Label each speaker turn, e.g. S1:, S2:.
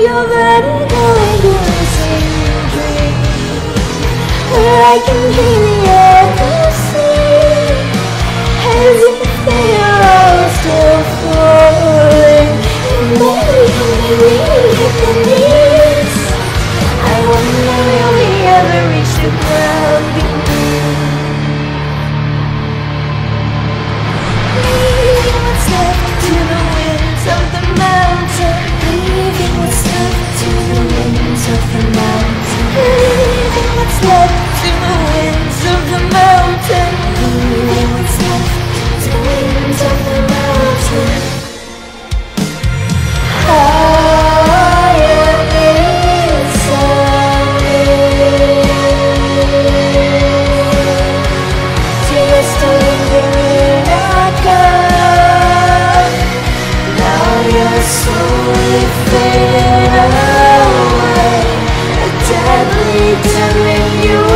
S1: you're ready, going, going, dream. I can hear the deadly turning you